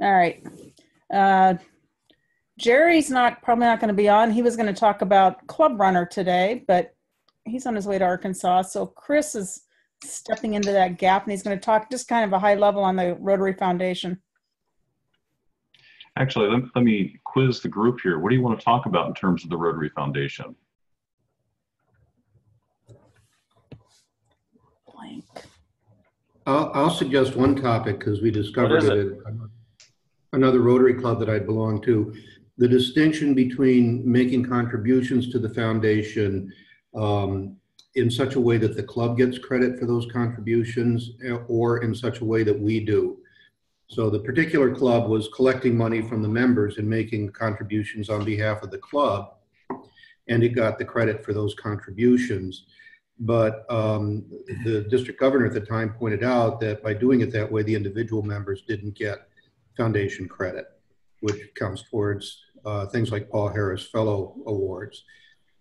All right. Uh, Jerry's not probably not going to be on. He was going to talk about Club Runner today, but he's on his way to Arkansas. So Chris is stepping into that gap, and he's going to talk just kind of a high level on the Rotary Foundation. Actually, let, let me quiz the group here. What do you want to talk about in terms of the Rotary Foundation? Blank. I'll, I'll suggest one topic because we discovered is it at another Rotary Club that I belong to. The distinction between making contributions to the foundation um, in such a way that the club gets credit for those contributions eh, or in such a way that we do. So the particular club was collecting money from the members and making contributions on behalf of the club, and it got the credit for those contributions. But um, the district governor at the time pointed out that by doing it that way, the individual members didn't get foundation credit, which counts towards uh, things like Paul Harris Fellow Awards.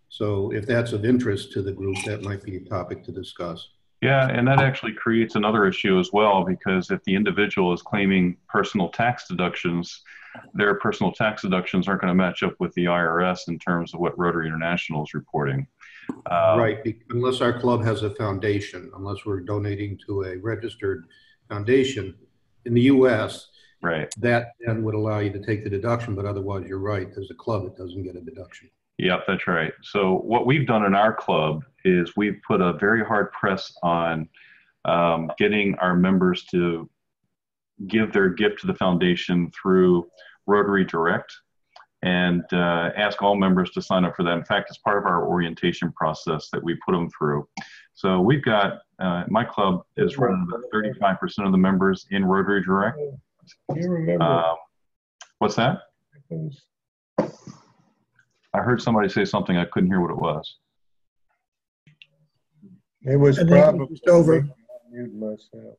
So if that's of interest to the group, that might be a topic to discuss. Yeah, and that actually creates another issue as well because if the individual is claiming personal tax deductions, their personal tax deductions aren't going to match up with the IRS in terms of what Rotary International is reporting. Um, right, unless our club has a foundation, unless we're donating to a registered foundation in the U.S. Right. That then would allow you to take the deduction, but otherwise, you're right. As a club, it doesn't get a deduction. Yep, that's right. So what we've done in our club is we've put a very hard press on um, getting our members to give their gift to the foundation through Rotary Direct and uh, ask all members to sign up for that. In fact, it's part of our orientation process that we put them through. So we've got, uh, my club is running about 35% of the members in Rotary Direct. You remember? Um, what's that? I heard somebody say something. I couldn't hear what it was. It was it was probably. just over. Mute myself.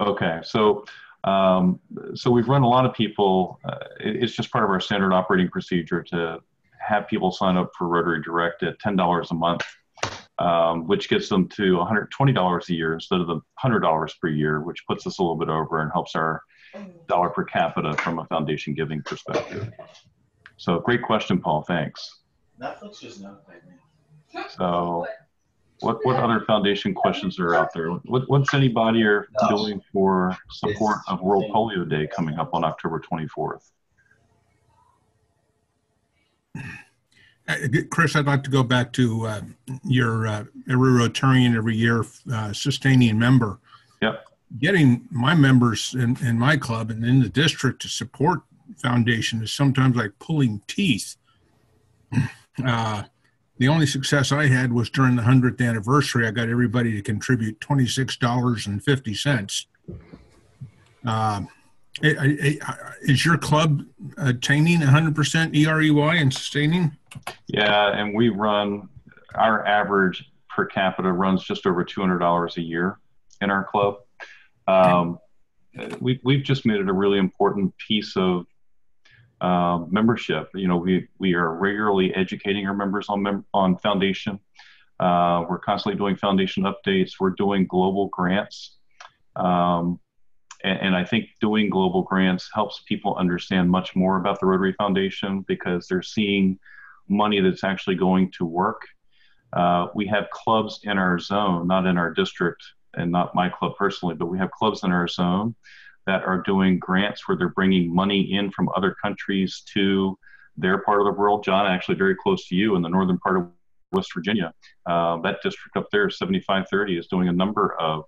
Okay, so um, so we've run a lot of people. Uh, it, it's just part of our standard operating procedure to have people sign up for Rotary Direct at ten dollars a month, um, which gets them to one hundred twenty dollars a year instead of the hundred dollars per year, which puts us a little bit over and helps our dollar per capita from a foundation giving perspective. So great question, Paul. Thanks. Netflix just notified me. So, what what other foundation questions are out there? What what's anybody are doing for support of World Polio Day coming up on October 24th? Uh, Chris, I'd like to go back to uh, your uh, every Rotarian every year uh, sustaining member. Yep. Getting my members in, in my club and in the district to support foundation is sometimes like pulling teeth. Uh, the only success I had was during the 100th anniversary. I got everybody to contribute $26.50. Uh, is your club attaining 100% EREY and sustaining? Yeah, and we run our average per capita runs just over $200 a year in our club. Um, we, we've just made it a really important piece of uh, membership. You know, we we are regularly educating our members on mem- on foundation. Uh, we're constantly doing foundation updates. We're doing global grants, um, and, and, I think doing global grants helps people understand much more about the Rotary Foundation because they're seeing money that's actually going to work. Uh, we have clubs in our zone, not in our district, and not my club personally, but we have clubs in our zone that are doing grants where they're bringing money in from other countries to their part of the world. John, actually, very close to you in the northern part of West Virginia. Uh, that district up there, 7530, is doing a number of.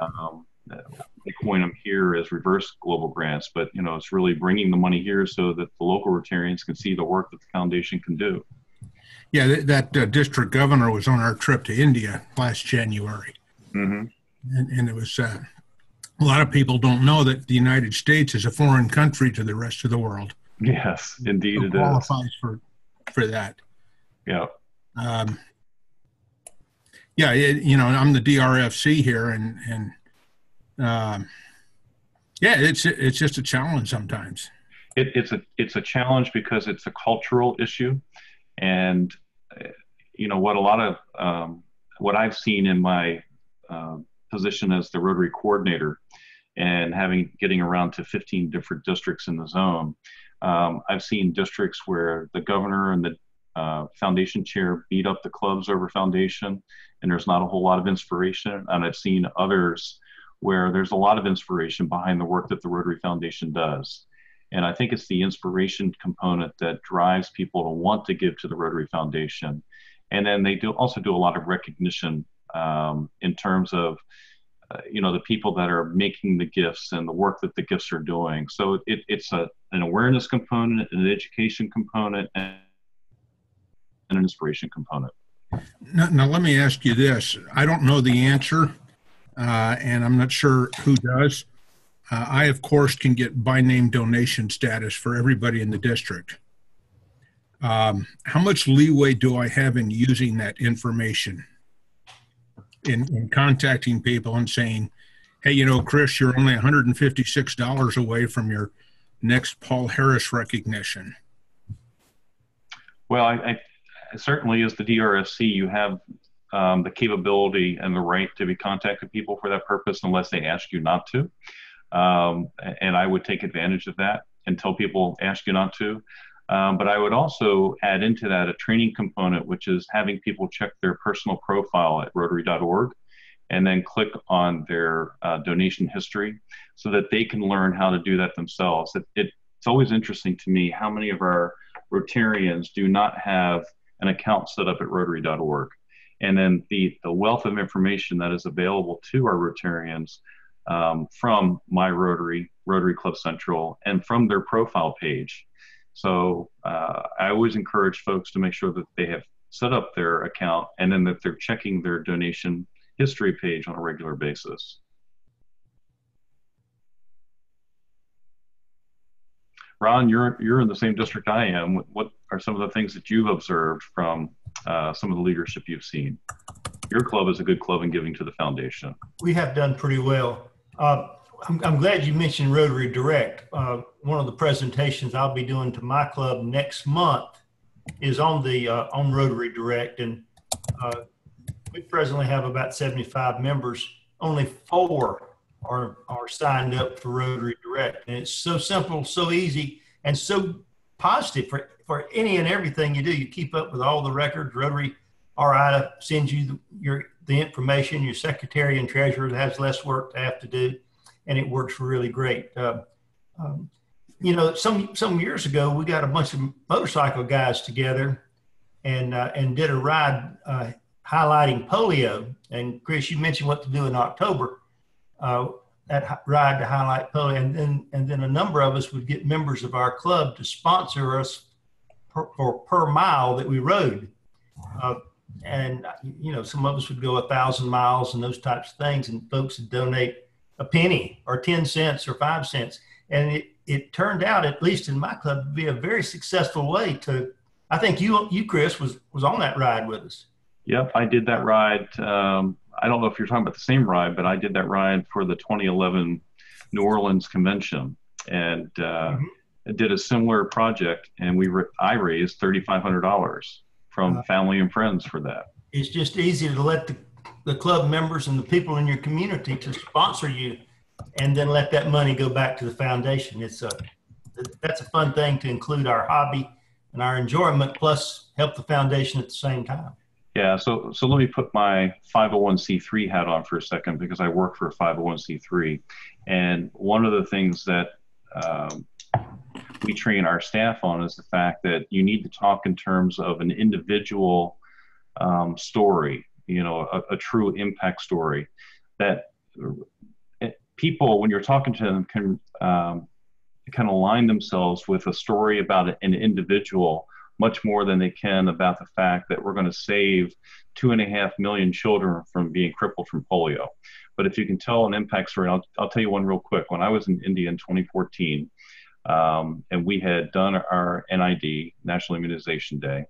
Um, they coin them here as reverse global grants, but you know it's really bringing the money here so that the local Rotarians can see the work that the foundation can do. Yeah, that, that uh, district governor was on our trip to India last January, mm-hmm. And, and, it was uh, a lot of people don't know that the United States is a foreign country to the rest of the world. Yes, indeed, it, qualifies is. for for that. Yeah. Um, yeah, it, you know, I'm the DRFC here, and and um, yeah, it's it's just a challenge sometimes. It, it's a it's a challenge because it's a cultural issue, and you know what a lot of um, what I've seen in my uh, position as the Rotary coordinator and having getting around to 15 different districts in the zone. Um, I've seen districts where the governor and the uh, foundation chair beat up the clubs over foundation, and there's not a whole lot of inspiration. And I've seen others where there's a lot of inspiration behind the work that the Rotary Foundation does. And I think it's the inspiration component that drives people to want to give to the Rotary Foundation. And then they do also do a lot of recognition um, in terms of uh, you know the people that are making the gifts and the work that the gifts are doing. So it, it's a, an awareness component, an education component, and an inspiration component. Now, now let me ask you this. I don't know the answer, uh, and I'm not sure who does. Uh, I, of course, can get by name donation status for everybody in the district. Um, how much leeway do I have in using that information? In, in contacting people and saying, hey, you know, Chris, you're only $156 away from your next Paul Harris recognition. Well, I, I certainly as the DRFC, you have um, the capability and the right to be contacting people for that purpose unless they ask you not to. Um, and I would take advantage of that until people ask you not to. Um, but I would also add into that a training component, which is having people check their personal profile at rotary.org and then click on their uh, donation history so that they can learn how to do that themselves. It, it, it's always interesting to me how many of our Rotarians do not have an account set up at rotary.org. And then the, the wealth of information that is available to our Rotarians um, from My Rotary, Rotary Club Central, and from their profile page. So uh, I always encourage folks to make sure that they have set up their account and then that they're checking their donation history page on a regular basis. Ron, you're you're in the same district I am. What are some of the things that you've observed from uh, some of the leadership you've seen? Your club is a good club in giving to the foundation. We have done pretty well. Uh, I'm, I'm, glad you mentioned Rotary Direct. Uh, one of the presentations I'll be doing to my club next month is on the uh, on Rotary Direct, and uh, we presently have about 75 members. Only four are are signed up for Rotary Direct, and it's so simple, so easy, and so positive for for any and everything you do. You keep up with all the records. Rotary RI sends you the, your the information. Your secretary and treasurer has less work to have to do, and it works really great. Uh, um, you know, some some years ago, we got a bunch of motorcycle guys together, and uh, and did a ride uh, highlighting polio. And Chris, you mentioned what to do in October uh, that ride to highlight polio, and then and then a number of us would get members of our club to sponsor us per, for per mile that we rode. Uh, and you know, some of us would go a thousand miles and those types of things, and folks would donate a penny or ten cents or five cents, and it it turned out, at least in my club, to be a very successful way to. I think you you Chris was was on that ride with us. Yep, I did that ride. Um, I don't know if you're talking about the same ride, but I did that ride for the 2011 New Orleans convention and uh, mm-hmm. did a similar project. And we re- I raised $3,500 from uh, family and friends for that. It's just easy to let the, the club members and the people in your community to sponsor you and then let that money go back to the foundation. It's a, that's a fun thing to include our hobby and our enjoyment plus help the foundation at the same time. Yeah, so so let me put my 501c3 hat on for a second because I work for a 501c3, and one of the things that um, we train our staff on is the fact that you need to talk in terms of an individual um, story, you know, a, a, true impact story that people, when you're talking to them, can um, of align themselves with a story about an individual much more than they can about the fact that we're going to save two and a half million children from being crippled from polio. But if you can tell an impact story, I'll, I'll tell you one real quick. When I was in India in 2014, um, and we had done our NID, National Immunization Day,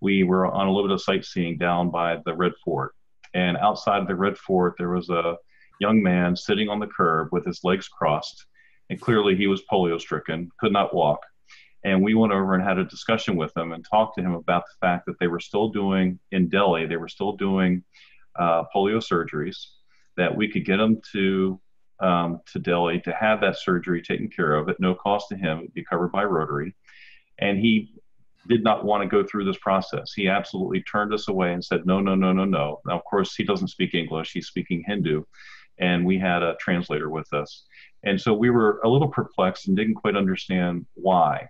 we were on a little bit of sightseeing down by the Red Fort. And outside the Red Fort, there was a young man sitting on the curb with his legs crossed. And clearly he was polio stricken, could not walk and we went over and had a discussion with him and talked to him about the fact that they were still doing in Delhi, they were still doing uh, polio surgeries, that we could get him to um, to Delhi to have that surgery taken care of at no cost to him, it would be covered by Rotary. And he did not want to go through this process. He absolutely turned us away and said, no, no, no, no, no. Now, of course, he doesn't speak English, he's speaking Hindu. And we had a translator with us. And so we were a little perplexed and didn't quite understand why.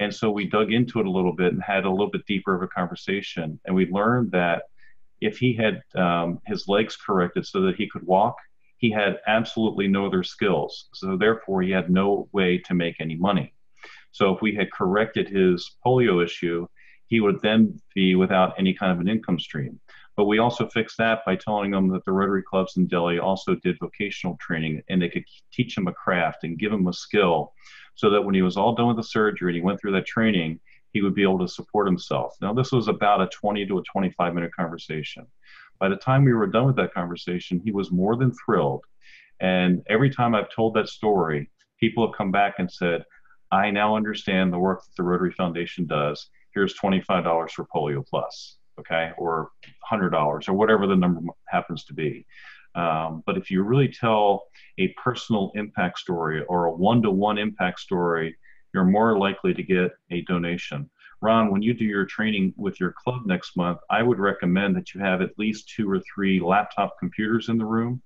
And so we dug into it a little bit and had a little bit deeper of a conversation. And we learned that if he had um, his legs corrected so that he could walk, he had absolutely no other skills. So therefore, he had no way to make any money. So if we had corrected his polio issue, he would then be without any kind of an income stream. But we also fixed that by telling them that the Rotary clubs in Delhi also did vocational training and they could teach him a craft and give him a skill so that when he was all done with the surgery and he went through that training, he would be able to support himself. Now, this was about a 20 to a 25 minute conversation. By the time we were done with that conversation, he was more than thrilled. And every time I've told that story, people have come back and said, I now understand the work that the Rotary Foundation does. Here's $25 for Polio Plus, okay, or $100 or whatever the number happens to be. Um, but if you really tell a personal impact story or a one to one impact story, you're more likely to get a donation. Ron, when you do your training with your club next month, I would recommend that you have at least two or three laptop computers in the room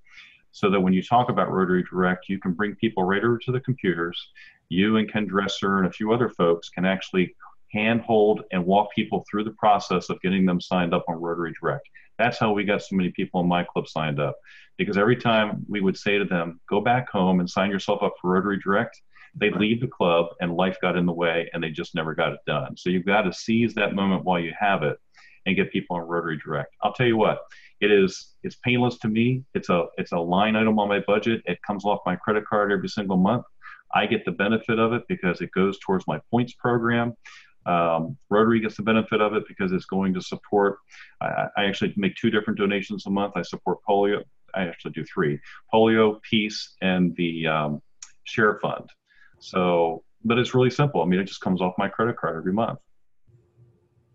so that when you talk about Rotary Direct, you can bring people right over to the computers. You and Ken Dresser and a few other folks can actually handhold and walk people through the process of getting them signed up on Rotary Direct. That's how we got so many people in my club signed up. Because every time we would say to them, go back home and sign yourself up for Rotary Direct, they'd leave the club and life got in the way and they just never got it done. So you've got to seize that moment while you have it and get people on Rotary Direct. I'll tell you what, it is it's painless to me. It's a it's a line item on my budget. It comes off my credit card every single month. I get the benefit of it because it goes towards my points program. Um, Rotary gets the benefit of it because it's going to support. I, I, actually make two different donations a month. I support polio. I actually do three: polio, peace, and the um, share fund. So, but it's really simple. I mean, it just comes off my credit card every month.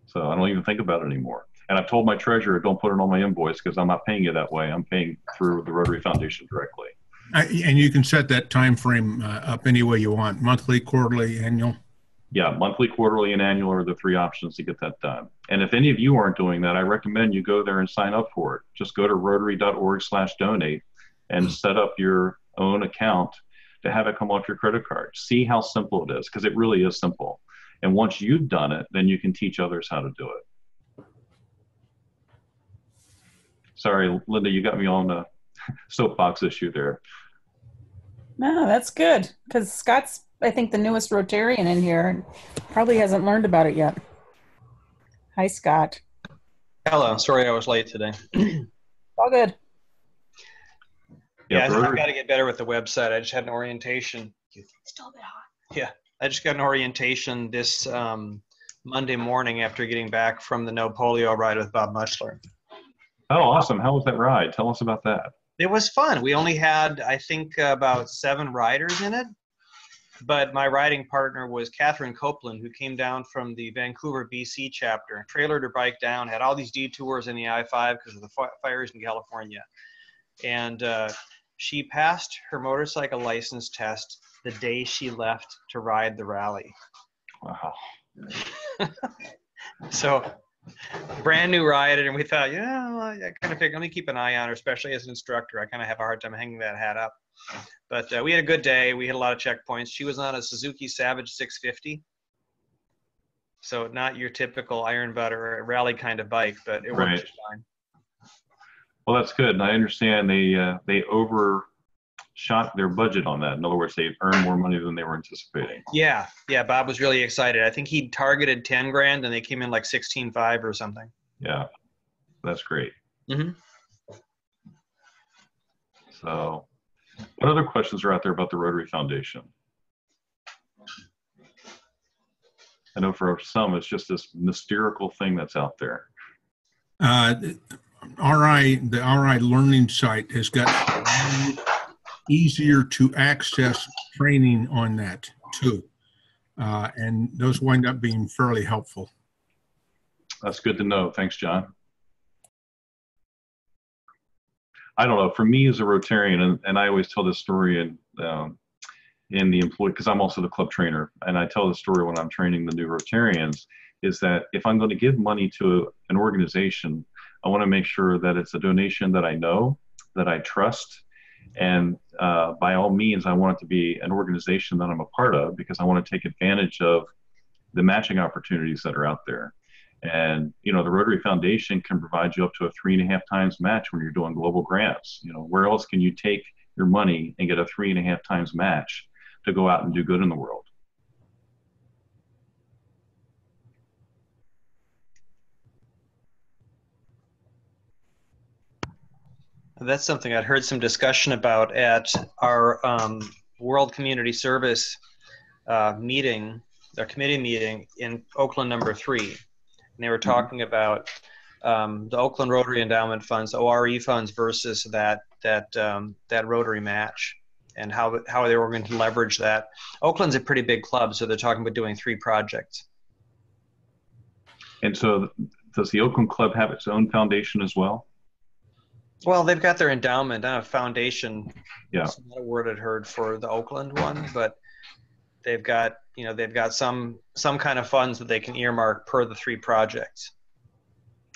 So I don't even think about it anymore. And I've told my treasurer, don't put it on my invoice because I'm not paying you that way. I'm paying through the Rotary Foundation directly. I, and you can set that time frame uh, up any way you want: monthly, quarterly, annual. Yeah, monthly, quarterly, and annual are the three options to get that done. And if any of you aren't doing that, I recommend you go there and sign up for it. Just go to rotary.org/donate and hmm. set up your own account to have it come off your credit card. See how simple it is because it really is simple. And once you've done it, then you can teach others how to do it. Sorry, Linda, you got me on the soapbox issue there. No, that's good because Scott's, I think, the newest Rotarian in here and probably hasn't learned about it yet. Hi, Scott. Hello. Sorry I was late today. All good. Yeah, yeah I've got to get better with the website. I just had an orientation. It's still a bit hot. Yeah, I just got an orientation this um, Monday morning after getting back from the No Polio ride with Bob Muchler. Oh, awesome! How was that ride? Tell us about that. It was fun. We only had, I think, about seven riders in it, but my riding partner was Catherine Copeland, who came down from the Vancouver, BC chapter, trailered her bike down, had all these detours in the I-5 because of the fires in California, and uh, she passed her motorcycle license test the day she left to ride the rally. Wow. so, brand new rider, and we thought, yeah, well, I kind of figured, let me keep an eye on her, especially as an instructor. I kind of have a hard time hanging that hat up. But uh, we had a good day. We hit a lot of checkpoints. She was on a Suzuki Savage 650. So, not your typical Iron Butt rally kind of bike, but it worked right. fine. Well, that's good. And I understand they uh, they overshot their budget on that. In other words, they earned more money than they were anticipating. Yeah, yeah. Bob was really excited. I think he targeted ten grand, and they came in like sixteen five or something. Yeah, that's great. Mm-hmm. So, what other questions are out there about the Rotary Foundation? I know for some, it's just this mystical thing that's out there. Uh, RI, the RI learning site has got easier to access training on that too. Uh, and those wind up being fairly helpful. That's good to know. Thanks, John. I don't know. For me as a Rotarian, and, and I always tell this story in um, in the employee because I'm also the club trainer, and I tell the story when I'm training the new Rotarians. Is that if I'm going to give money to an organization, I want to make sure that it's a donation that I know, that I trust, and uh, by all means, I want it to be an organization that I'm a part of because I want to take advantage of the matching opportunities that are out there. And you know, the Rotary Foundation can provide you up to a three and a half times match when you're doing global grants. You know, where else can you take your money and get a three and a half times match to go out and do good in the world? That's something I'd heard some discussion about at our um, World Community Service uh, meeting, our committee meeting in Oakland number three. And they were talking about um, the Oakland Rotary Endowment Funds, ORE funds versus that that um, that Rotary match, and how how they were going to leverage that. Oakland's a pretty big club, so they're talking about doing three projects. And so, does the Oakland Club have its own foundation as well? Well, they've got their endowment, uh, foundation. Yeah. That's not a word I'd heard for the Oakland one, but they've got you know they've got some some kind of funds that they can earmark per the three projects.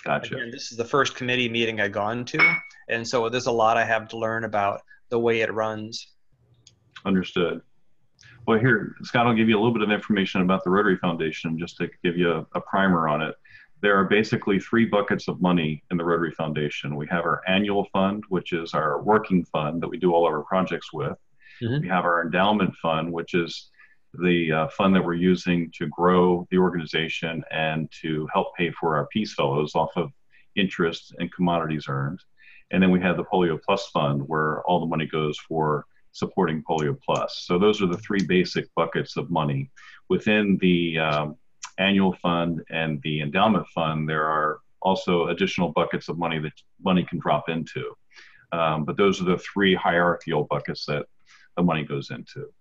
Gotcha. Again, this is the first committee meeting I've gone to, and so there's a lot I have to learn about the way it runs. Understood. Well, here, Scott, I'll give you a little bit of information about the Rotary Foundation just to give you a, a primer on it. There are basically three buckets of money in the Rotary Foundation. We have our annual fund, which is our working fund that we do all of our projects with. Mhm. We have our endowment fund, which is the uh, fund that we're using to grow the organization and to help pay for our Peace Fellows off of interest and commodities earned. And then we have the Polio Plus Fund, where all the money goes for supporting Polio Plus. So those are the three basic buckets of money. Within the um, annual fund and the endowment fund, there are also additional buckets of money that money can drop into. Um, but those are the three hierarchical buckets that the money goes into.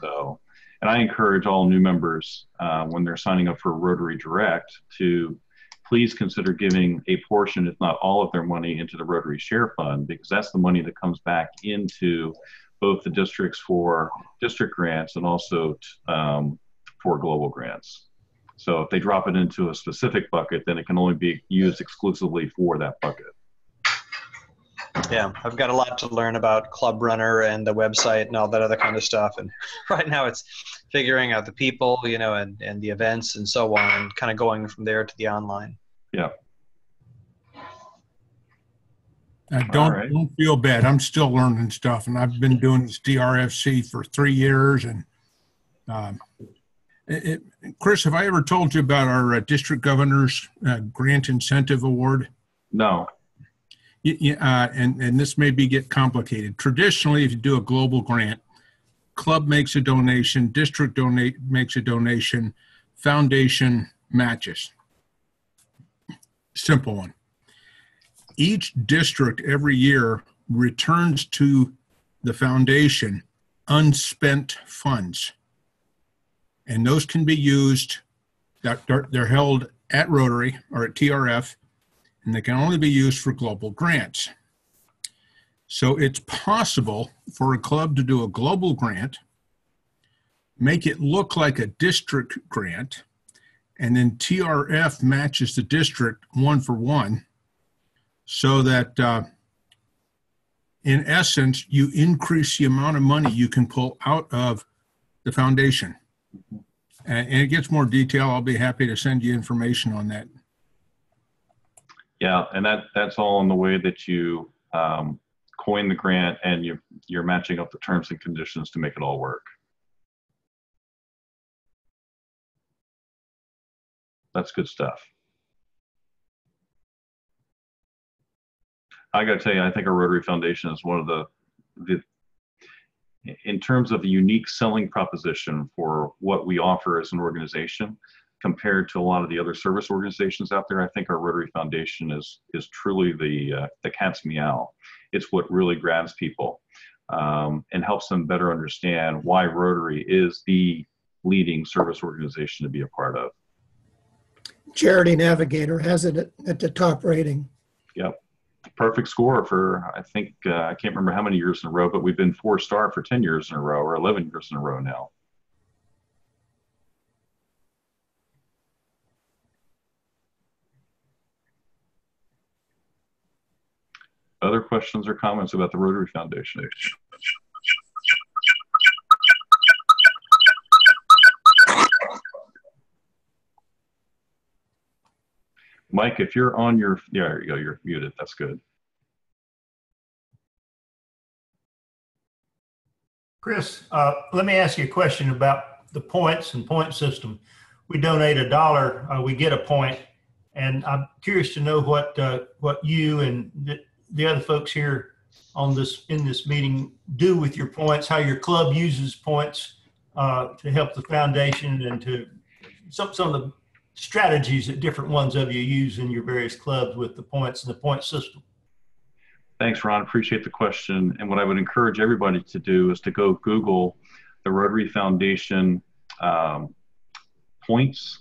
So, and I encourage all new members uh, when they're signing up for Rotary Direct to please consider giving a portion, if not all of their money, into the Rotary Share Fund because that's the money that comes back into both the districts for district grants and also um, for global grants. So if they drop it into a specific bucket, then it can only be used exclusively for that bucket. Yeah, I've got a lot to learn about Club Runner and the website and all that other kind of stuff. And right now it's figuring out the people, you know, and, and the events and so on, and kind of going from there to the online. Yeah. Uh, don't right. don't feel bad. I'm still learning stuff, and I've been doing this DRFC for three years. And um, it, Chris, have I ever told you about our uh, district governor's uh, grant incentive award? No. Y- y- uh, and and this may be get complicated. Traditionally, if you do a global grant, club makes a donation, district donate makes a donation, foundation matches. Simple one. Each district every year returns to the foundation unspent funds, and those can be used. They're held at Rotary or at TRF and they can only be used for global grants. So it's possible for a club to do a global grant, make it look like a district grant, and then TRF matches the district one for one so that uh, in essence, you increase the amount of money you can pull out of the foundation. And, it gets more detail. I'll be happy to send you information on that. Yeah, and that that's all in the way that you um, coin the grant and you you're matching up the terms and conditions to make it all work. That's good stuff. I got to tell you, I think our Rotary Foundation is one of the the in terms of a unique selling proposition for what we offer as an organization compared to a lot of the other service organizations out there, I think our Rotary Foundation is is truly the uh, the cat's meow. It's what really grabs people um, and helps them better understand why Rotary is the leading service organization to be a part of. Charity Navigator has it at- at the top rating. Yep. Perfect score for I think uh, I can't remember how many years in a row, but we've been four star for ten years in a row or eleven years in a row now. Other questions or comments about the Rotary Foundation? Mike, if you're on your, yeah, there you go, you're muted. That's good. Chris, uh, let me ask you a question about the points and point system. We donate a dollar, uh, we get a point, and I'm curious to know what uh, what you and the, the other folks here on this in this meeting do with your points, how your club uses points uh, to help the foundation, and to some some of the strategies that different ones of you use in your various clubs with the points and the point system. Thanks, Ron. Appreciate the question. And what I would encourage everybody to do is to go Google the Rotary Foundation um, points,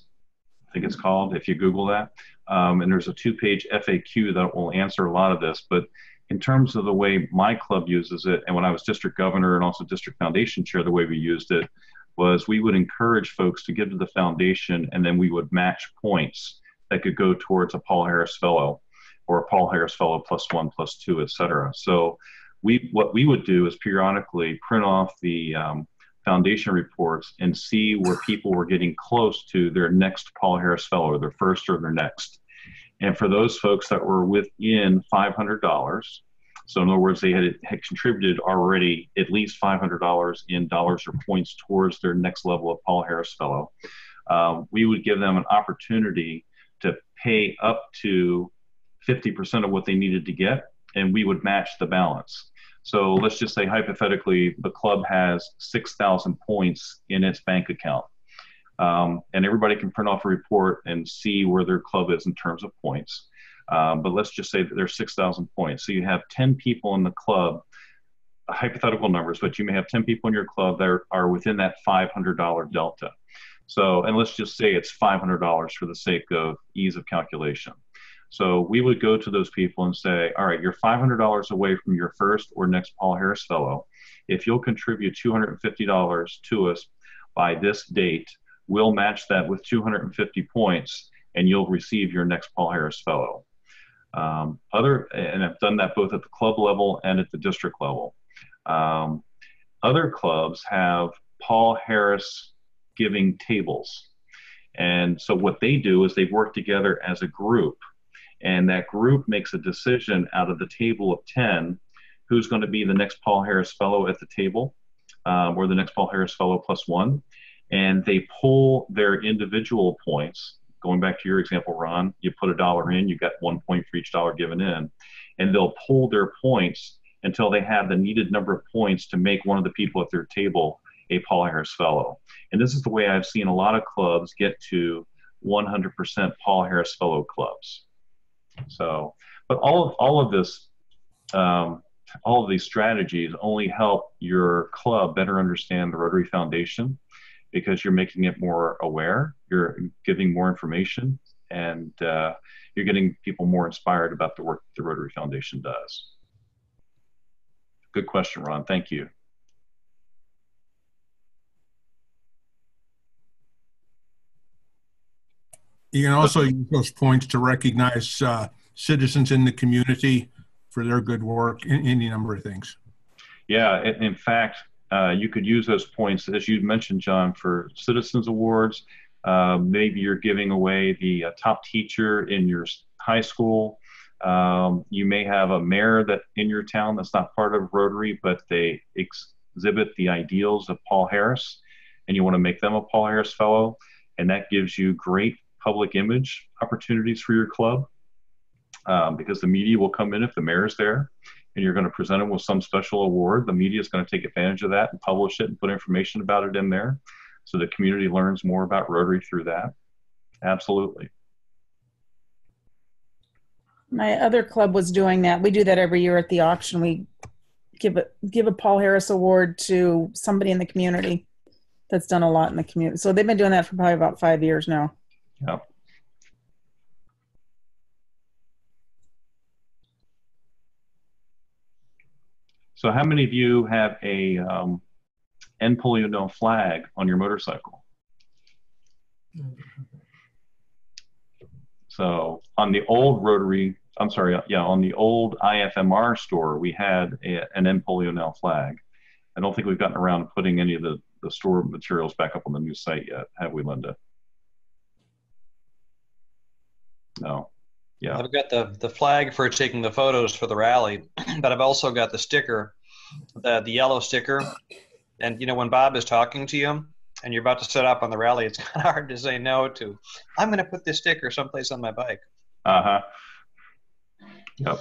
I think it's called, if you Google that. Um, and there's a two page FAQ that will answer a lot of this. But in terms of the way my club uses it, and when I was district governor and also district foundation chair, the way we used it was we would encourage folks to give to the foundation and then we would match points that could go towards a Paul Harris Fellow or a Paul Harris Fellow plus one, plus two, et cetera. So we what we would do is periodically print off the um, foundation reports and see where people were getting close to their next Paul Harris Fellow, their first or their next. And for those folks that were within $500, so in other words, they had, had contributed already at least $500 in dollars or points towards their next level of Paul Harris Fellow, um, we would give them an opportunity to pay up to 50% of what they needed to get, and we would match the balance. So let's just say hypothetically, the club has 6,000 points in its bank account. Um, and everybody can print off a report and see where their club is in terms of points. Um, but let's just say that there's 6,000 points. So you have 10 people in the club, hypothetical numbers, but you may have 10 people in your club that are within that $500 delta. So, and let's just say it's $500 for the sake of ease of calculation. So we would go to those people and say, all right, you're $500 away from your first or next Paul Harris Fellow. If you'll contribute $250 to us by this date, we'll match that with 250 points and you'll receive your next Paul Harris Fellow. Um, other, and I've done that both at the club level and at the district level. Um, other clubs have Paul Harris giving tables. And so what they do is they work together as a group and that group makes a decision out of the table of 10 who's going to be the next Paul Harris Fellow at the table um, or the next Paul Harris Fellow plus one. And they pull their individual points. Going back to your example, Ron, you put a dollar in, you got one point for each dollar given in. And they'll pull their points until they have the needed number of points to make one of the people at their table a Paul Harris Fellow. And this is the way I've seen a lot of clubs get to 100% Paul Harris Fellow clubs. So, but all of all of this, um, all of these strategies only help your club better understand the Rotary Foundation because you're making it more aware, you're giving more information, and uh, you're getting people more inspired about the work the Rotary Foundation does. Good question, Ron. Thank you. You can also use those points to recognize uh, citizens in the community for their good work in any number of things. Yeah, in, in fact, uh, you could use those points, as you mentioned, John, for citizens awards. Uh, maybe you're giving away the uh, top teacher in your high school. Um, you may have a mayor that in your town that's not part of Rotary, but they ex- exhibit the ideals of Paul Harris, and you want to make them a Paul Harris Fellow, and that gives you great public image opportunities for your club um, because the media will come in if the mayor's there and you're going to present them with some special award. The media is going to take advantage of that and publish it and put information about it in there so the community learns more about Rotary through that. Absolutely. My other club was doing that. We do that every year at the auction. We give a give a Paul Harris Award to somebody in the community that's done a lot in the community. So they've been doing that for probably about five years now. Yeah. So how many of you have a um, End Polio flag on your motorcycle? So on the old Rotary, I'm sorry, yeah, on the old IFMR store, we had a, an End Polio flag. I don't think we've gotten around to putting any of the, the store materials back up on the new site yet, have we, Linda? No. Yeah. I've got the, the flag for taking the photos for the rally, but I've also got the sticker, the, the yellow sticker. And, you know, when Bob is talking to you and you're about to set up on the rally, it's kind of hard to say no to. I'm going to put this sticker someplace on my bike. Uh huh. Yep.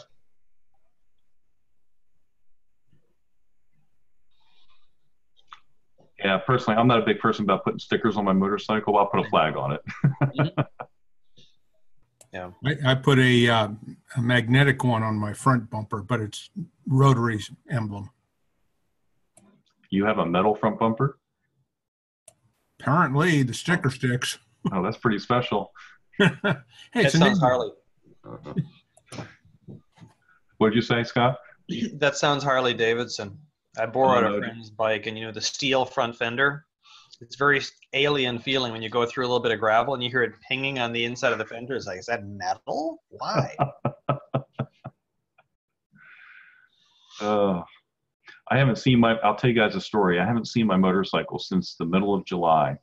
Yeah, personally, I'm not a big person about putting stickers on my motorcycle. I'll put a flag on it. Yeah. I, I put a, uh, a magnetic one on my front bumper, but it's Rotary's emblem. you have a metal front bumper? Apparently, the sticker sticks. Oh, that's pretty special. hey, That it's an sounds emblem. Harley. What did you say, Scott? That sounds Harley Davidson. I borrowed Oh, a friend's bike, and you know the steel front fender. It's very alien feeling when you go through a little bit of gravel and you hear it pinging on the inside of the fender. It's like, is that metal? Why? Uh, I haven't seen my. I'll tell you guys a story. I haven't seen my motorcycle since the middle of July.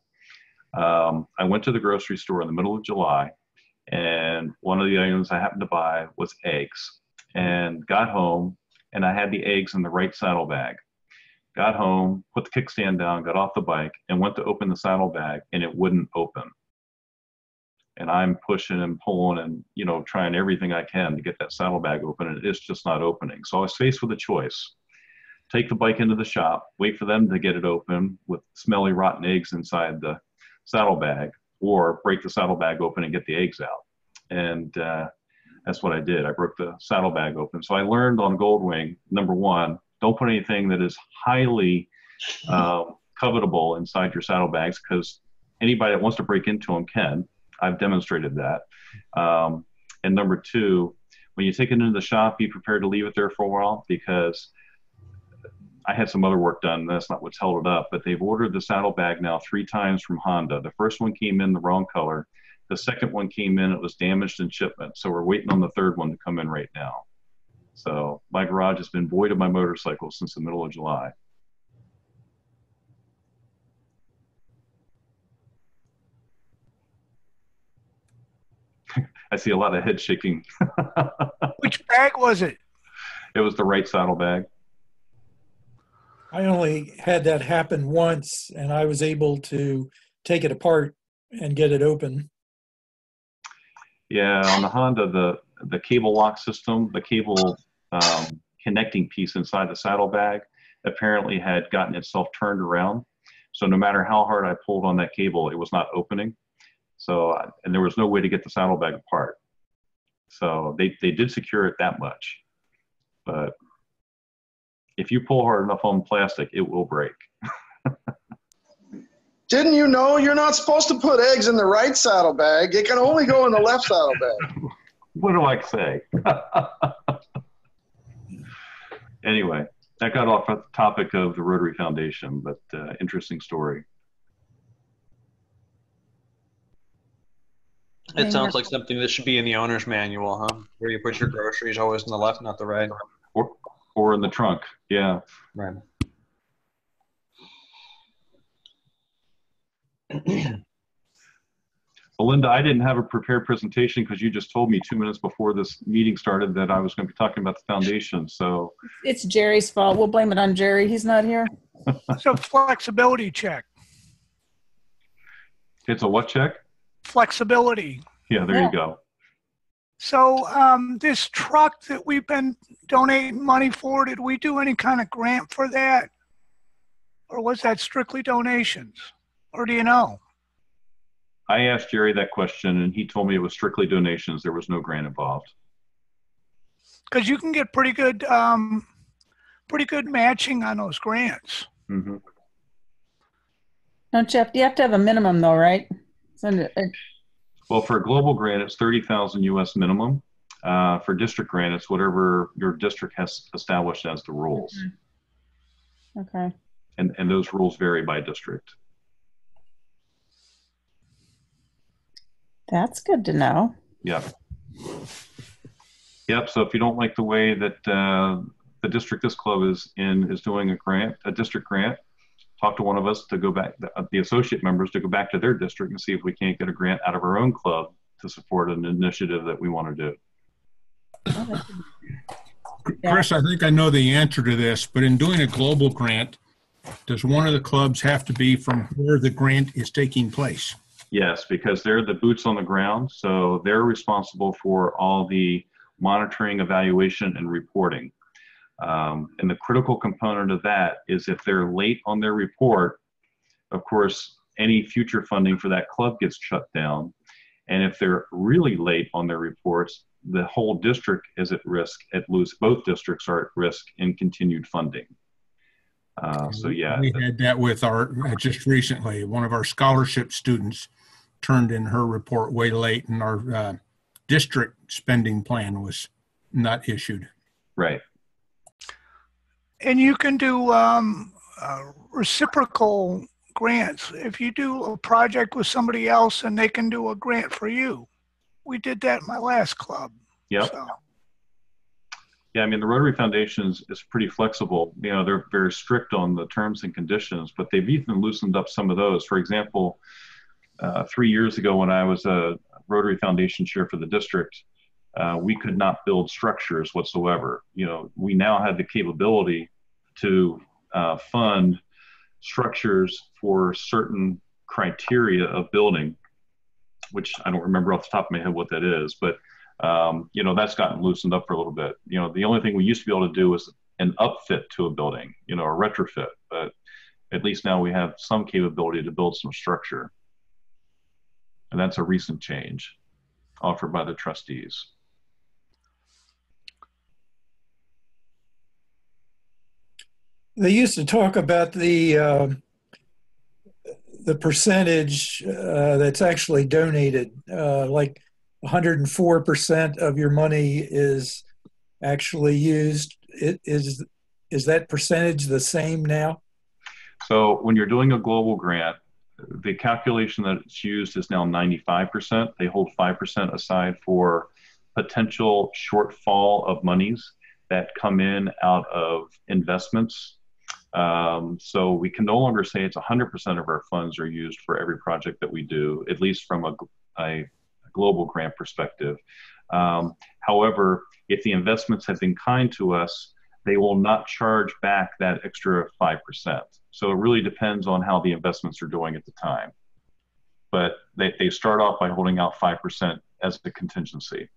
Um, I went to the grocery store in the middle of July, and one of the items I happened to buy was eggs. And got home, and I had the eggs in the right saddlebag. Got home, put the kickstand down, got off the bike, and went to open the saddlebag, and it wouldn't open. And I'm pushing and pulling and you know trying everything I can to get that saddlebag open, and it's just not opening. So I was faced with a choice: take the bike into the shop, wait for them to get it open with smelly, rotten eggs inside the saddlebag, or break the saddlebag open and get the eggs out. And uh, that's what I did. I broke the saddlebag open. So I learned on Goldwing, number one, don't put anything that is highly um, covetable inside your saddlebags because anybody that wants to break into them can. I've demonstrated that. Um, and number two, when you take it into the shop, be prepared to leave it there for a while because I had some other work done. That's not what's held it up, but they've ordered the saddlebag now three times from Honda. The first one came in the wrong color. The second one came in, it was damaged in shipment. So we're waiting on the third one to come in right now. So my garage has been void of my motorcycle since the middle of July. I see a lot of head shaking. Which bag was it? it was the right saddle bag. I only had that happen once and I was able to take it apart and get it open. Yeah, on the Honda, the the cable lock system, the cable um, connecting piece inside the saddlebag, apparently had gotten itself turned around. So no matter how hard I pulled on that cable, it was not opening. So I- and there was no way to get the saddlebag apart. So they they did secure it that much, but if you pull hard enough on plastic, it will break. Didn't you know you're not supposed to put eggs in the right saddlebag? It can only go in the left saddlebag. what do I say? anyway, that got off the topic of the Rotary Foundation, but uh, interesting story. It sounds like something that should be in the owner's manual, huh? Where you put your groceries always in the left, not the right. Or, or in the trunk, yeah. Right. Belinda, I didn't have a prepared presentation because you just told me two minutes before this meeting started that I was going to be talking about the foundation. So It's Jerry's fault. We'll blame it on Jerry. He's not here. So flexibility check. it's a what check? Flexibility. Yeah, there Yeah. you go. So um, this truck that we've been donating money for, did we do any kind of grant for that? Or was that strictly donations? Or do you know? I asked Jerry that question and he told me it was strictly donations. There was no grant involved. Because you can get pretty good, um, pretty good matching on those grants. Mm-hmm. No, Jeff, you have to have a minimum though, right? So, uh, Well, for a global grant, it's 30,000 US minimum. Uh, for district grant, it's whatever your district has established as the rules. Okay. And, and those rules vary by district. That's good to know. Yep. Yep. So if you don't like the way that uh, the district this club is in is doing a grant, a district grant, talk to one of us to go back, the, the associate members to go back to their district and see if we can't get a grant out of our own club to support an initiative that we want to do. Yeah. Chris, I think I know the answer to this, but in doing a global grant, does one of the clubs have to be from where the grant is taking place? Yes, because they're the boots on the ground. So they're responsible for all the monitoring, evaluation, and reporting. Um, and the critical component of that is if they're late on their report, of course, any future funding for that club gets shut down. And if they're really late on their reports, the whole district is at risk, at least both districts are at risk in continued funding. Uh, so yeah, We had that with our, uh, just recently, one of our scholarship students turned in her report way late and our uh, district spending plan was not issued. right. And you can do um, uh, reciprocal grants. If you do a project with somebody else and they can do a grant for you. We did that in my last club. Yeah. So, Yeah, I mean, the Rotary Foundation is, is pretty flexible. You know, they're very strict on the terms and conditions, but they've even loosened up some of those. For example, uh, three years ago when I was a Rotary Foundation chair for the district, uh, we could not build structures whatsoever. You know, we now have the capability to uh, fund structures for certain criteria of building, which I don't remember off the top of my head what that is, but um, you know that's gotten loosened up for a little bit. You know, the only thing we used to be able to do was an upfit to a building, you know, a retrofit, but at least now we have some capability to build some structure, and that's a recent change offered by the trustees. They used to talk about the uh, the percentage uh, that's actually donated, uh, like 104% of your money is actually used. It, is is that percentage the same now? So when you're doing a global grant, the calculation that it's used is now 95%. They hold 5% aside for potential shortfall of monies that come in out of investments. Um, so we can no longer say it's 100% of our funds are used for every project that we do, at least from a, a global grant perspective. Um, however, if the investments have been kind to us, they will not charge back that extra 5%. So it really depends on how the investments are doing at the time. But they, they start off by holding out 5% as the contingency.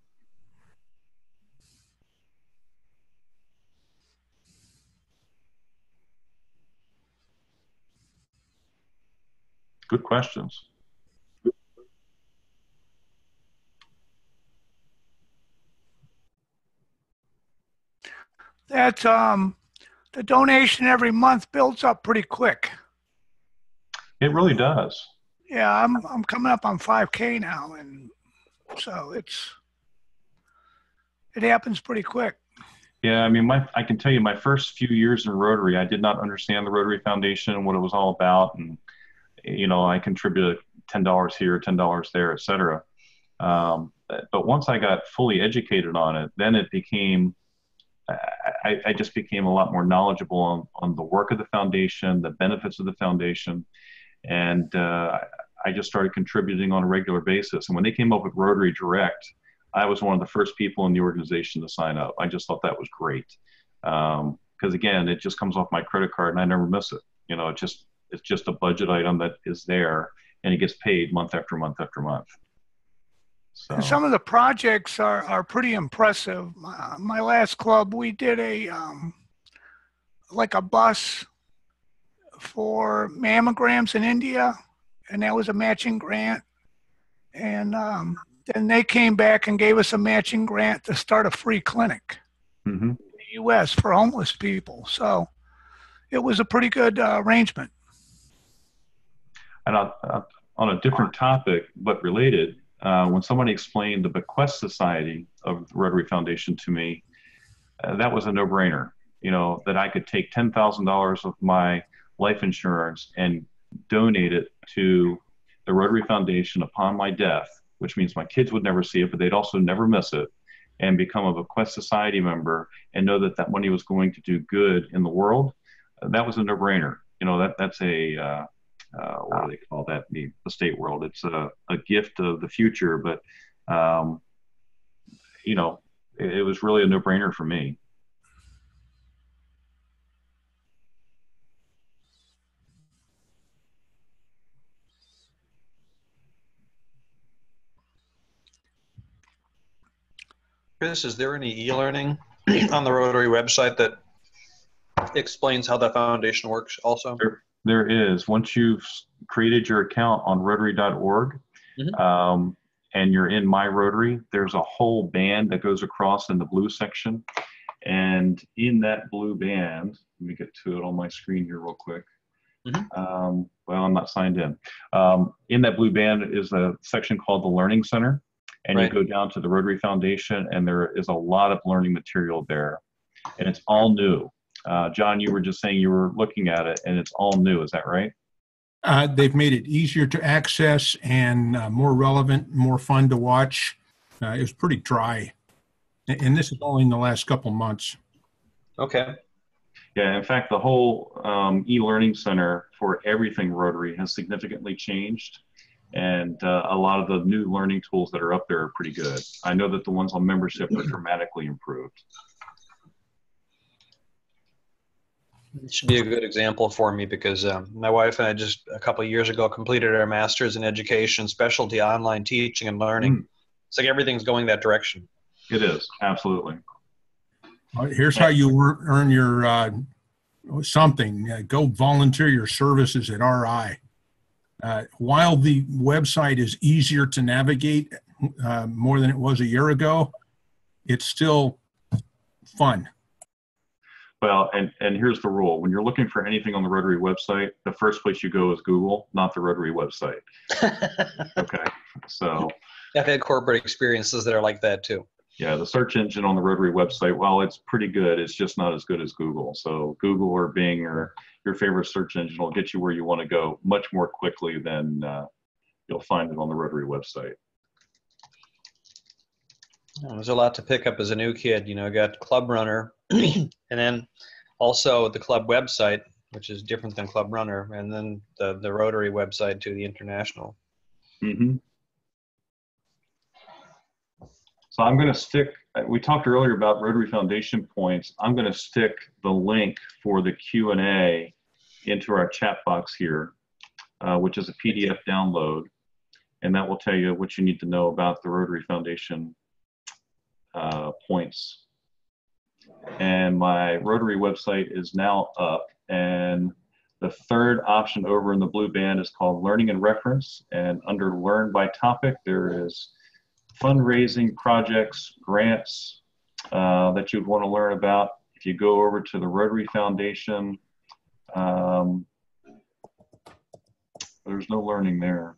Good questions. That um, the donation every month builds up pretty quick. It really does. Yeah, I'm I'm coming up on 5K now, and so it's it happens pretty quick. Yeah, I mean, my I can tell you, my first few years in Rotary, I did not understand the Rotary Foundation and what it was all about, and you know, I contributed ten dollars here, ten dollars there, et cetera. Um, but once I got fully educated on it, then it became I, I, just became a lot more knowledgeable on, on the work of the foundation, the benefits of the foundation, and uh, I just started contributing on a regular basis. And when they came up with Rotary Direct, I was one of the first people in the organization to sign up. I just thought that was great because um, again, it just comes off my credit card and I never miss it. You know, it just it's just a budget item that is there and it gets paid month after month after month. So. Some of the projects are, are pretty impressive. My, my last club, we did a um, like a bus for mammograms in India, and that was a matching grant. And um, then they came back and gave us a matching grant to start a free clinic mm-hmm. in the U.S. for homeless people. So it was a pretty good uh, arrangement. And uh, on a different topic, but related, uh, when somebody explained the Bequest Society of the Rotary Foundation to me, uh, that was a no-brainer. you know, that I could take $10,000 of my life insurance and donate it to the Rotary Foundation upon my death, which means my kids would never see it, but they'd also never miss it, and become a Bequest Society member and know that that money was going to do good in the world, uh, that was a no-brainer. You know, that that's a uh, what do they call that? The, the state world. It's a, a gift of the future, but um, you know, it, it was really a no-brainer for me. Chris, is there any e-learning on the Rotary website that explains how the foundation works also? There, there is. Once you've created your account on Rotary.org, Mhm. um, and you're in My Rotary, there's a whole band that goes across in the blue section. And in that blue band, let me get to it on my screen here real quick. Mhm. Um, well, I'm not signed in. Um, in that blue band is a section called the Learning Center. And Right. you go down to the Rotary Foundation, and there is a lot of learning material there. And it's all new. Uh, John, you were just saying you were looking at it, and it's all new. Is that right? Uh, they've made it easier to access and uh, more relevant, more fun to watch. Uh, it was pretty dry. And and this is only in the last couple months. Okay. Yeah, in fact, the whole um, e-learning center for everything Rotary has significantly changed, and uh, a lot of the new learning tools that are up there are pretty good. I know that the ones on membership are dramatically improved. It should be a good example for me because um, my wife and I just a couple of years ago completed our master's in education, specialty online teaching and learning. Mm. It's like everything's going that direction. It is absolutely. Uh, Here's how you wor- earn your uh, something. Uh, go volunteer your services at RI. Uh, while the website is easier to navigate uh, more than it was a year ago, it's still fun. Well, and and here's the rule: when you're looking for anything on the Rotary website, the first place you go is Google, not the Rotary website. Okay, so I've had corporate experiences that are like that too. Yeah, the search engine on the Rotary website, while it's pretty good, it's just not as good as Google. So Google or Bing or your favorite search engine will get you where you want to go much more quickly than uh, you'll find it on the Rotary website. Well, There's a lot to pick up as a new kid. You know, I got Club Runner, and then also the club website, which is different than Club Runner, and then the the Rotary website to the international. hmm So I'm going to stick, we talked earlier about Rotary Foundation points. I'm going to stick the link for the Q&A into our chat box here, uh, which is a PDF download. And that will tell you what you need to know about the Rotary Foundation uh, points. And my Rotary website is now up. And the third option over in the blue band is called Learning and Reference. And under Learn by Topic, there is fundraising projects, grants uh, that you'd want to learn about. If you go over to the Rotary Foundation, um, there's no learning there.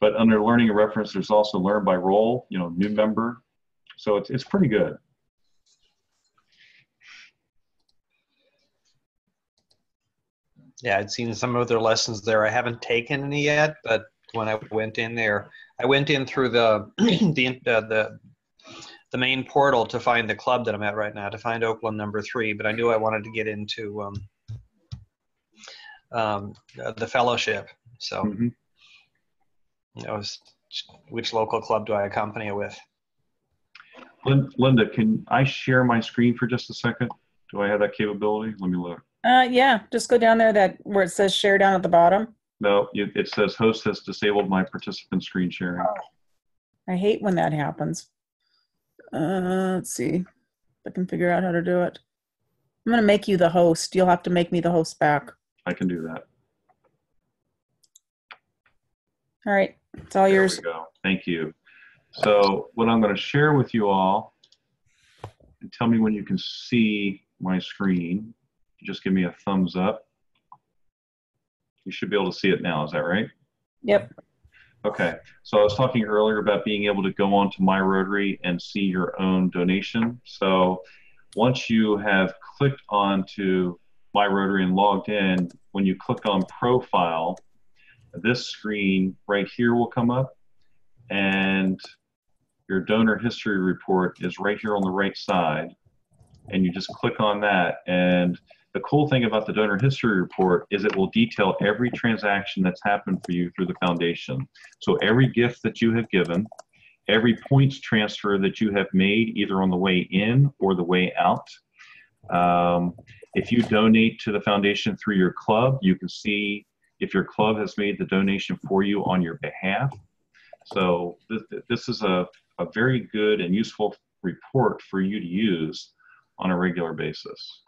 But under Learning and Reference, there's also Learn by Role, you know, new member. So it's, it's pretty good. Yeah, I'd seen some of their lessons there. I haven't taken any yet, but when I went in there, I went in through the the uh, the the main portal to find the club that I'm at right now, to find Oakland number three. But I knew I wanted to get into um, um, uh, the fellowship. So Mhm. you was which local club do I accompany it with? Lin- Linda, can I share my screen for just a second? Do I have that capability? Let me look. Uh, yeah, just go down there that where it says share down at the bottom. No, you- it says host has disabled my participant screen sharing. I hate when that happens. Uh, let's see if I can figure out how to do it. I'm gonna make you the host. You'll have to make me the host back. I can do that. All right, it's all There yours. Thank you. So what I'm going to share with you all, and tell me when you can see my screen. Just give me a thumbs up. You should be able to see it now. Is that right? Yep. Okay. So I was talking earlier about being able to go onto My Rotary and see your own donation. So once you have clicked onto My Rotary and logged in, when you click on profile, this screen right here will come up and your donor history report is right here on the right side. And you just click on that. And the cool thing about the donor history report is it will detail every transaction that's happened for you through the foundation. So every gift that you have given, every points transfer that you have made either on the way in or the way out. Um, if you donate to the foundation through your club, you can see if your club has made the donation for you on your behalf. So th this is a, a very good and useful report for you to use on a regular basis.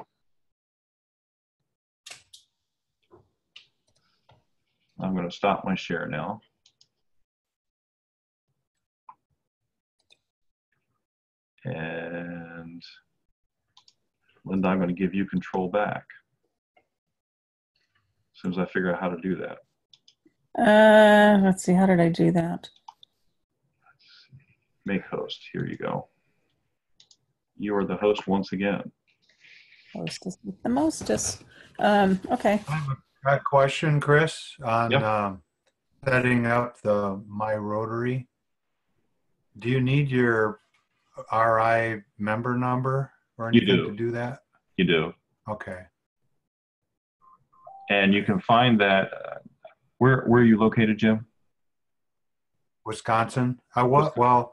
I'm going to stop my share now. And Linda, I'm going to give you control back. As soon as I figure out how to do that. Uh, let's see. How did I do that? Make host. Here you go. You are the host once again. Hostess with the mostest. Um, okay. Got a question, Chris, on Yep. um, setting up the My Rotary. Do you need your RI member number or You anything do. to do that? You do. Okay. And you can find that. Uh, where, where are you located, Jim? Wisconsin? I was, Well,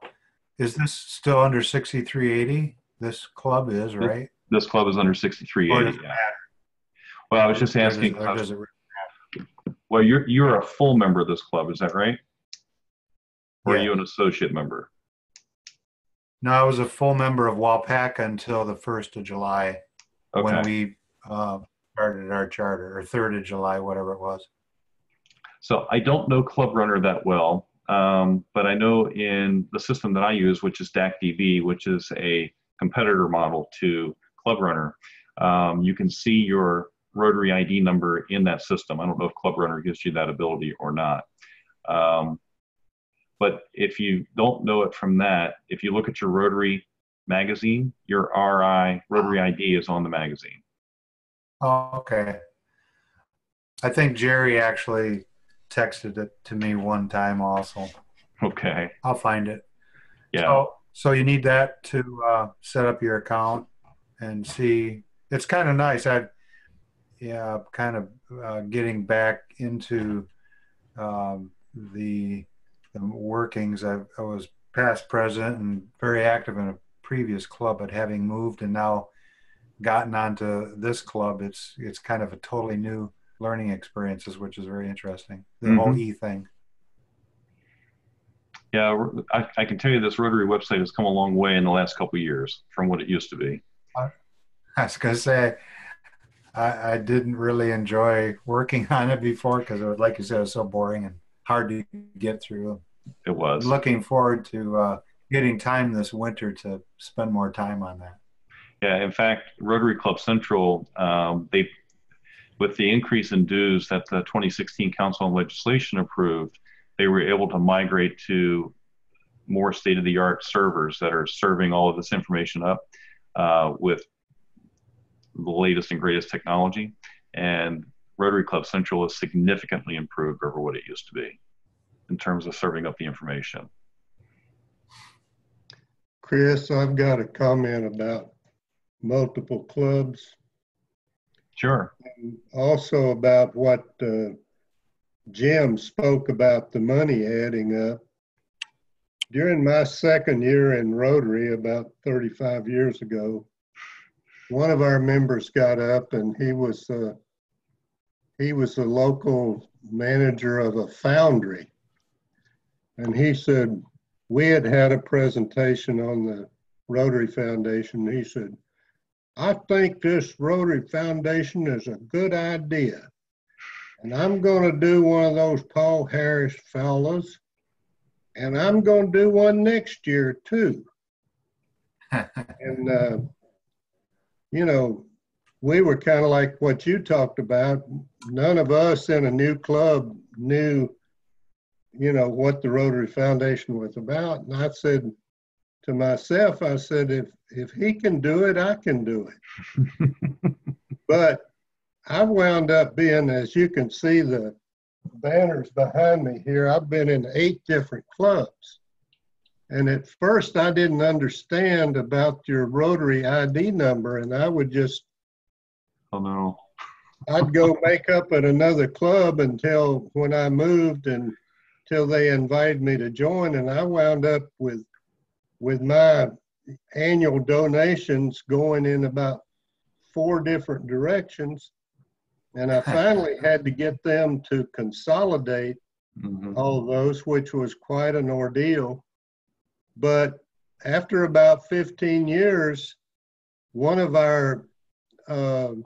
is this still under 6380? This club is, right? This club is under Or 6380. does it yeah. matter? Well, I was just Or does- asking. or does it- Well, you're you're a full member of this club, is that right? Or are Yeah. you an associate member? No, I was a full member of Waupaca until the 1st of July when Okay. we uh, started our charter, or 3rd of July, whatever it was. So I don't know Club Runner that well, um, but I know in the system that I use, which is DACDB, which is a competitor model to Club Runner, um, you can see your Rotary ID number in that system. I don't know if Club Runner gives you that ability or not. Um, but if you don't know it from that, if you look at your Rotary magazine, your RI Rotary ID is on the magazine. Okay. I think Jerry actually texted it to me one time also. Okay. I'll find it. Yeah. So, so you need that to uh, set up your account and see. It's kind of nice. I, yeah, kind of uh, getting back into um, the, the workings. I, I was past president and very active in a previous club, but having moved and now gotten onto this club, it's it's kind of a totally new learning experiences, which is very interesting. The whole Mhm. e thing. Yeah, I, I can tell you this Rotary website has come a long way in the last couple of years from what it used to be. I was gonna say, I, I didn't really enjoy working on it before because it was, like you said, it was so boring and hard to get through. It was. Looking forward to uh, getting time this winter to spend more time on that. Yeah, in fact, Rotary Club Central, um, they, with the increase in dues that the 2016 Council on Legislation approved, they were able to migrate to more state-of-the-art servers that are serving all of this information up uh, with the latest and greatest technology. And Rotary Club Central has significantly improved over what it used to be in terms of serving up the information. Chris, I've got a comment about multiple clubs. Sure. and Also about what uh, Jim spoke about the money adding up. During my second year in Rotary, about 35 years ago, one of our members got up and he was uh, he was the local manager of a foundry, and he said we had had a presentation on the Rotary Foundation. He said, "I think this Rotary Foundation is a good idea, and I'm going to do one of those Paul Harris fellas, and I'm going to do one next year too." and uh, you know, we were kind of like what you talked about. None of us in a new club knew, you know, what the Rotary Foundation was about. And I said, to myself, I said, if, if he can do it, I can do it. But I wound up being, as you can see, the banners behind me here, I've been in eight different clubs. And at first, I didn't understand about your Rotary ID number, and I would just, Oh no. I'd go make up at another club until when I moved and till they invited me to join, and I wound up with with my annual donations going in about four different directions. And I finally had to get them to consolidate Mhm. all those, which was quite an ordeal. But after about 15 years, one of our, um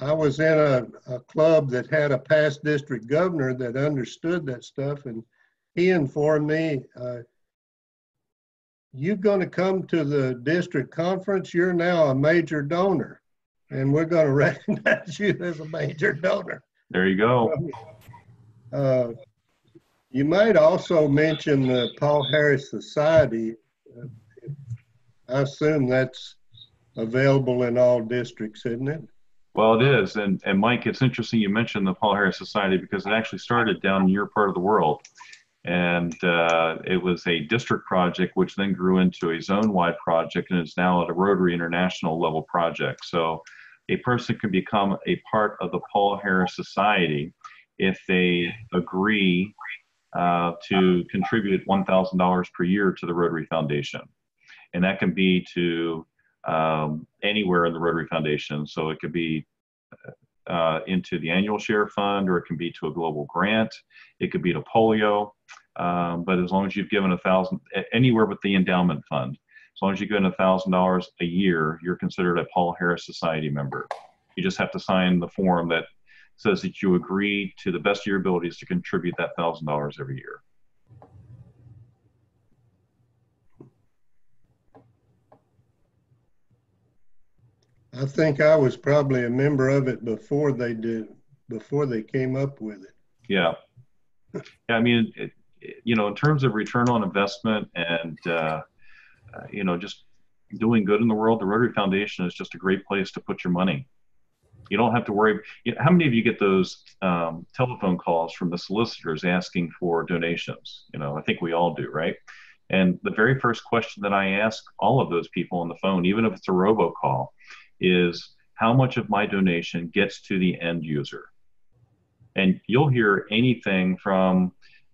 I was in a, a club that had a past district governor that understood that stuff, and he informed me, uh, you going to come to the district conference? You're now a major donor, and we're going to recognize you as a major donor. There you go. Uh, You might also mention the Paul Harris Society. I assume that's available in all districts, isn't it? Well, it is. And, and Mike, it's interesting you mentioned the Paul Harris Society because it actually started down in your part of the world. And uh, it was a district project, which then grew into a zone wide project and is now at a Rotary International level project. So a person can become a part of the Paul Harris Society if they agree uh, to contribute $1,000 per year to the Rotary Foundation. And that can be to um, anywhere in the Rotary Foundation. So it could be uh, into the annual share fund, or it can be to a global grant. It could be to polio. Um, but as long as you've given a thousand, anywhere but the endowment fund, as long as you've given a thousand dollars a year, you're considered a Paul Harris Society member. You just have to sign the form that says that you agree to the best of your abilities to contribute that thousand dollars every year. I think I was probably a member of it before they did, before they came up with it. Yeah. Yeah, I mean, it, it, you know, in terms of return on investment and, uh, uh, you know, just doing good in the world, the Rotary Foundation is just a great place to put your money. You don't have to worry. You know, how many of you get those um, telephone calls from the solicitors asking for donations? You know, I think we all do, right? And the very first question that I ask all of those people on the phone, even if it's a robocall, is how much of my donation gets to the end user? and you'll hear anything from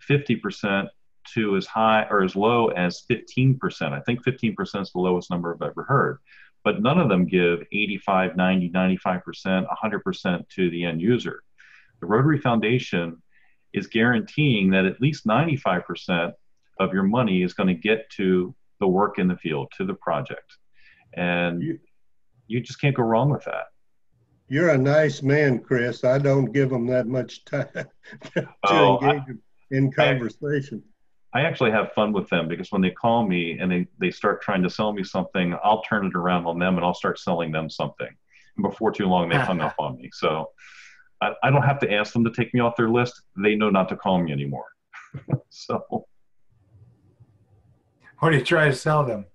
50% to as high or as low as 15%. I think 15% is the lowest number I've ever heard. But none of them give 85, 90, 95%, 100% to the end user. The Rotary Foundation is guaranteeing that at least 95% of your money is going to get to the work in the field, to the project. And you just can't go wrong with that. You're a nice man, Chris. I don't give them that much time to Oh, I- engage in conversation. I actually have fun with them because when they call me and they, they start trying to sell me something, I'll turn it around on them and I'll start selling them something. And before too long, they hung up on me. So I, I don't have to ask them to take me off their list. They know not to call me anymore. so, What do you try to sell them?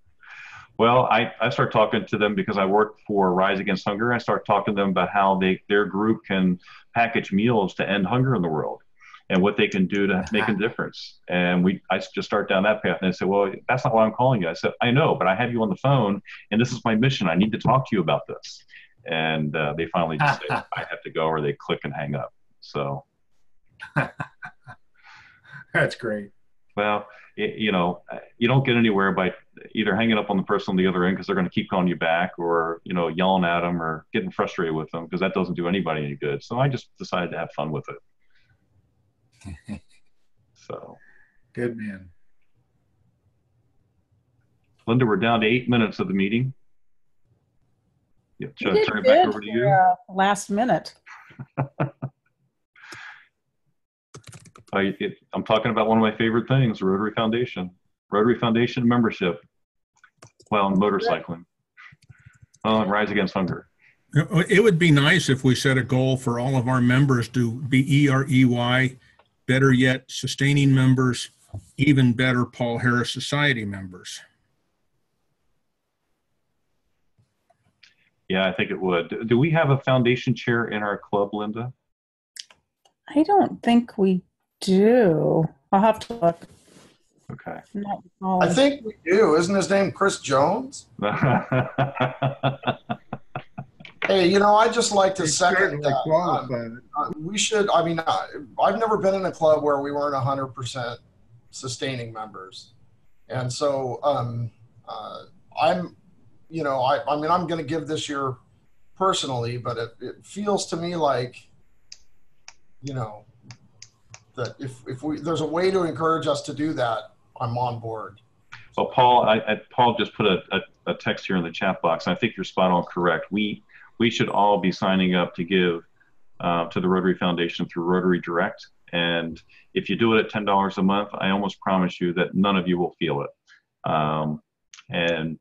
well, I, I start talking to them because I work for Rise Against Hunger. I start talking to them about how they, their group can package meals to end hunger in the world and what they can do to make a difference. And we, I just start down that path. And they say, well, that's not why I'm calling you. I said, I know, but I have you on the phone, and this is my mission. I need to talk to you about this. And uh, they finally just say, I have to go, or they click and hang up. So, That's great. well, it, you know, you don't get anywhere by either hanging up on the person on the other end because they're going to keep calling you back, or you know, yelling at them or getting frustrated with them because that doesn't do anybody any good. So I just decided to have fun with it. So. Good man. Linda, we're down to eight minutes of the meeting. Yeah, should I turn it back over to you? uh, Last minute. I, it, I'm talking about one of my favorite things, Rotary Foundation. Rotary Foundation membership. Well, and motorcycling. Well, and Rise Against Hunger. It would be nice if we set a goal for all of our members to be E EREY, better yet, sustaining members, even better, Paul Harris Society members. Yeah, I think it would. Do we have a foundation chair in our club, Linda? I don't think we do. I'll have to look. Okay. I think we do. Isn't his name Chris Jones? Hey, you know, I just like to He's second that. Um, uh, we should, I mean, uh, I've never been in a club where we weren't 100% sustaining members. And so um, uh, I'm, you know, I, I mean, I'm going to give this year personally, but it, it feels to me like, you know, that if, if we, there's a way to encourage us to do that, I'm on board. Well, Paul, I, I, Paul just put a, a, a text here in the chat box. and I think you're spot on correct. We we should all be signing up to give uh, to the Rotary Foundation through Rotary Direct. And if you do it at ten dollars a month, I almost promise you that none of you will feel it. Um, and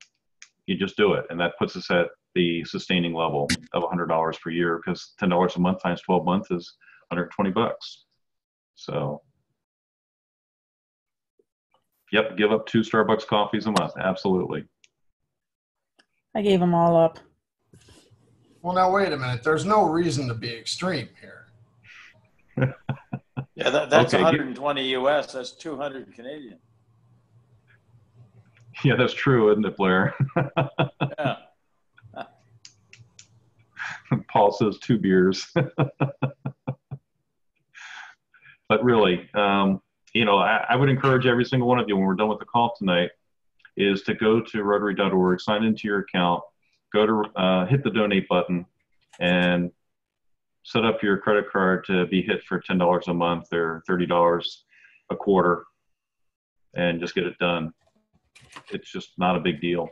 you just do it, and that puts us at the sustaining level of hundred dollars per year because ten dollars a month times twelve months is 120 bucks. So. Yep, give up two Starbucks coffees a month. Absolutely. I gave them all up. Well, now, wait a minute. There's no reason to be extreme here. Yeah, that, that's Okay, 120 US, that's 200 Canadian. Yeah, that's true, isn't it, Blair? Yeah. Paul says two beers. but really, um, you know, I, I would encourage every single one of you when we're done with the call tonight is to go to rotary.org, sign into your account, go to uh, hit the donate button, and set up your credit card to be hit for ten dollars a month or thirty dollars a quarter, and just get it done. It's just not a big deal.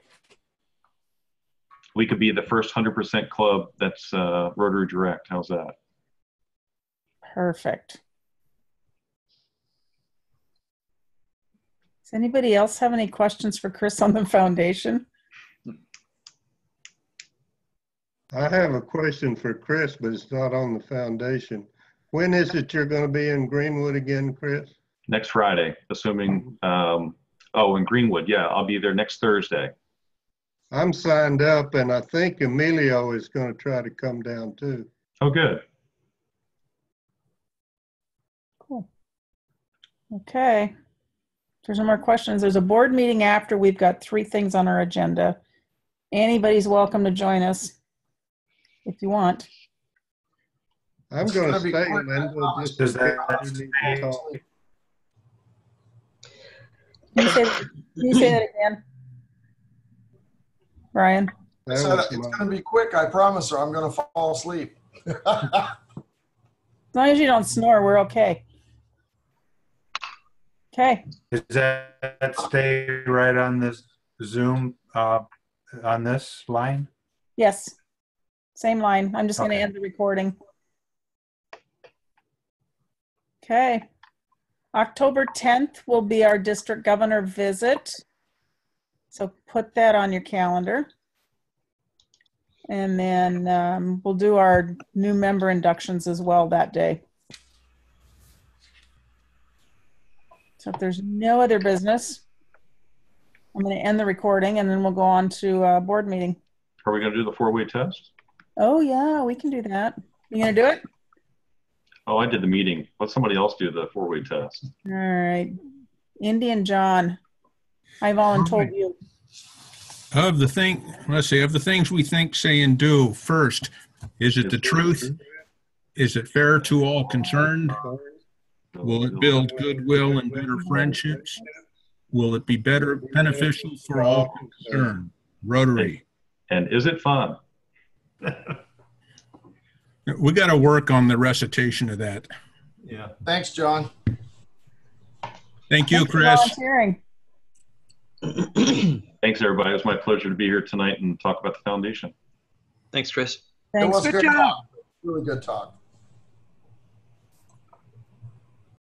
We could be the first hundred percent club that's uh, Rotary Direct. How's that? Perfect. Does anybody else have any questions for Chris on the foundation? I have a question for Chris, but it's not on the foundation. When is it you're going to be in Greenwood again, Chris? Next Friday, assuming. Um, oh, in Greenwood, yeah, I'll be there next Thursday. I'm signed up and I think Emilio is going to try to come down too. Oh, good. Cool. Okay. If there's no more questions, there's a board meeting after. We've got three things on our agenda. Anybody's welcome to join us if you want. I'm going to be stay, quick, I Linda, just Does in that case you need to talk. Can you say, can you say that again? Brian? That said was it's going to be quick. I promise, or I'm going to fall asleep. As long as you don't snore, we're okay. Okay. Does that stay right on this Zoom, uh, on this line? Yes. Same line. I'm just going to end the recording. Okay. October 10th will be our district governor visit. So put that on your calendar. And then um, we'll do our new member inductions as well that day. So if there's no other business, I'm going to end the recording and then we'll go on to a board meeting. Are we going to do the four-way test? Oh, yeah, we can do that. You gonna do it? Oh, I did the meeting. Let somebody else do the four-way test. All right. Indy and John, I've volunteered you. Of the thing, let's see, of the things we think, say, and do, first, is it the truth? Is it fair to all concerned? Will it build goodwill and better friendships? Will it be better beneficial for all concerned? Rotary. And is it fun? We got to work on the recitation of that. Yeah. Thanks, John. Thank you, Thanks Chris. Volunteering. Thanks, everybody. It was my pleasure to be here tonight and talk about the foundation. Thanks, Chris. It Thanks. was Good good job. talk. Really good talk.